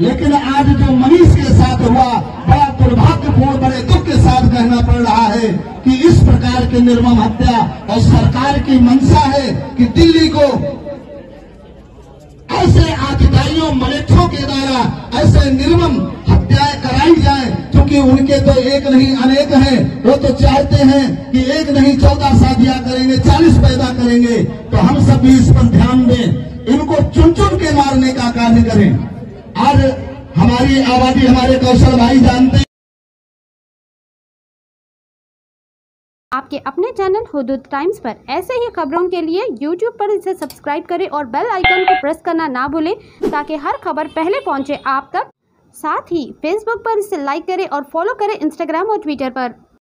लेकिन आज जो मनीष के साथ हुआ, बड़ा दुर्भाग्यपूर्ण, बड़े दुख के साथ कहना पड़ रहा है कि इस प्रकार की निर्मम हत्या और सरकार की मंशा है कि दिल्ली को ऐसे आधिकारियों मलेच्छों के द्वारा ऐसे निर्मम हत्याएँ कराई जाए, क्योंकि उनके तो एक नहीं, अनेक हैं। वो तो चाहते हैं कि एक नहीं, चौदह शादियाँ करेंगे, चालीस पैदा करेंगे। तो हम सब भी इस पर ध्यान दें। इनको चुन चुन के मारने का कार्य करें। आज हमारी आबादी, हमारे कौशल, भाई जानते हैं। आपके अपने चैनल हुदूद टाइम्स पर ऐसे ही खबरों के लिए यूट्यूब पर इसे सब्सक्राइब करें और बेल आइकन को प्रेस करना ना भूलें, ताकि हर खबर पहले पहुँचे आप तक। साथ ही फेसबुक पर इसे लाइक करें और फॉलो करें इंस्टाग्राम और ट्विटर पर।